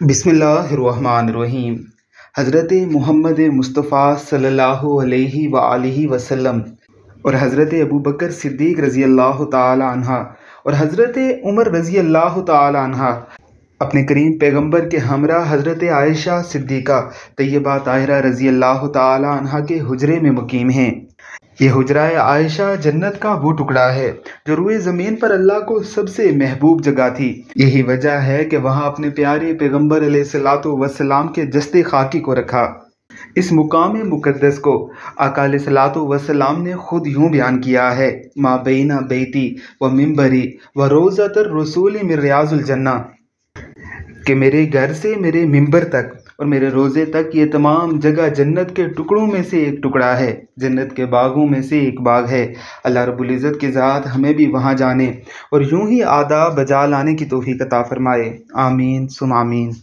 बिसमीम हज़रत मोहम्मद मुस्तफ़ा सल्लल्लाहु अलैहि वालैहि वसल्लम और हज़रत अबू बकर सिद्दीक़ रज़ी अल्लाह तहा और हज़रत उमर रज़ी अल्लाह तहा अपने करीम पैगंबर के हमरा हज़रत आयशा सिद्दीक़ा तैयबा ताहिरा रज़ी अल्लाह तहा के हुजरे में मुकीम हैं। ये हुजरा आयशा जन्नत का वो टुकड़ा है, जो रुए ज़मीन पर अल्लाह को सबसे महबूब जगह थी। यही वजह है कि वहाँ अपने प्यारे पैगंबर वसलाम के जस्ते खाकी को रखा। इस मुकाम मुकद्दस को अकाल सलातो वसलाम ने खुद यूँ बयान किया है, माँ बेना बेती व मिम्बरी व रोज़ा तर रसूल मिर्याजुलजन्ना कि मेरे घर से मेरे मिंबर तक और मेरे रोज़े तक ये तमाम जगह जन्नत के टुकड़ों में से एक टुकड़ा है। जन्नत के बागों में से एक बाग है। अल्लाह रबुल्ज़त की ज़ात हमें भी वहाँ जाने और यूँ ही आदा बजा लाने की तोफ़ी कता फ़रमाए। आमीन, सुम आमीन।